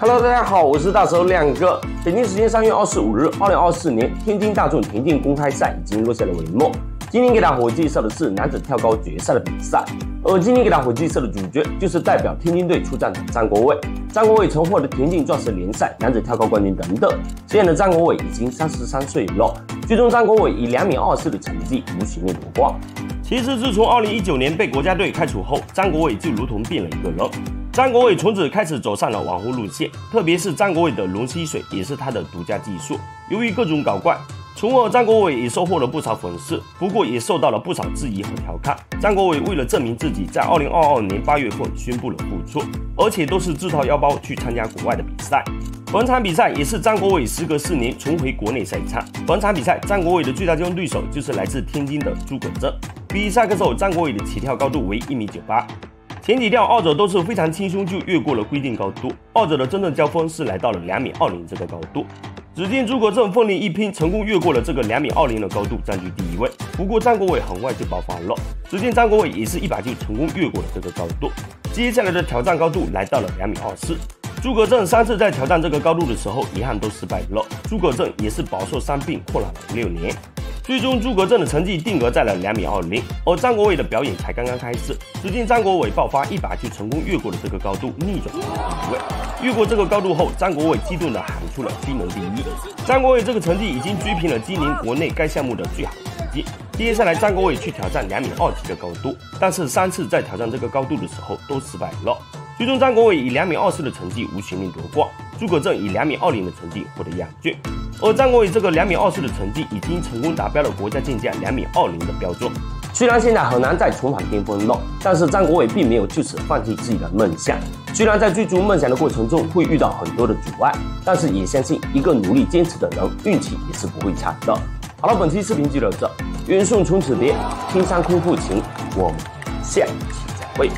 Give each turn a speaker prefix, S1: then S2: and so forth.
S1: Hello，大家好，我是大手亮哥。北京时间三月二十五日，二零二四年天津大众田径公开赛已经落下了帷幕。今天给大伙介绍的是男子跳高决赛的比赛，而今天给大伙介绍的主角就是代表天津队出战的张国伟。张国伟曾获得田径钻石联赛男子跳高冠军等等。现在的张国伟已经三十三岁了，最终张国伟以两米二四的成绩无悬念夺冠。其实自从二零一九年被国家队开除后，张国伟就如同变了一个人。张国伟从此开始走上了网红路线，特别是张国伟的龙吸水也是他的独家技术。由于各种搞怪，从而张国伟也收获了不少粉丝，不过也受到了不少质疑和调侃。张国伟为了证明自己，在二零二二年八月份宣布了复出，而且都是自掏腰包去参加国外的比赛。本场比赛也是张国伟时隔四年重回国内赛场。本场比赛，张国伟的最大竞争对手就是来自天津的诸葛正。比赛的时候，张国伟的起跳高度为一米九八。前几跳，二者都是非常轻松就越过了规定高度，二者的真正交锋是来到了两米二零这个高度。只见诸葛正奋力一拼，成功越过了这个两米二零的高度，占据第一位。不过张国伟很快就爆发了，只见张国伟也是一把就成功越过了这个高度。接下来的挑战高度来到了两米二四，诸葛正三次在挑战这个高度的时候，遗憾都失败了。诸葛正也是饱受伤病，困扰了六年。最终，诸葛正的成绩定格在了两米二零，而张国伟的表演才刚刚开始。只见张国伟爆发一把就成功越过了这个高度，逆转第一位。越过这个高度后，张国伟激动地喊出了“基能第一”。张国伟这个成绩已经追平了今年国内该项目的最好成绩。接下来，张国伟去挑战两米二几的高度，但是三次在挑战这个高度的时候都失败了。最终，张国伟以两米二四的成绩无悬念夺冠，诸葛正以两米二零的成绩获得亚军。而张国伟这个两米二四的成绩已经成功达标了国家健将两米二零的标准。虽然现在很难再重返巅峰了，但是张国伟并没有就此放弃自己的梦想。虽然在追逐梦想的过程中会遇到很多的阻碍，但是也相信一个努力坚持的人，运气也是不会差的。好了，本期视频就到这，愿顺从此别，青山空负情，我们下期再会。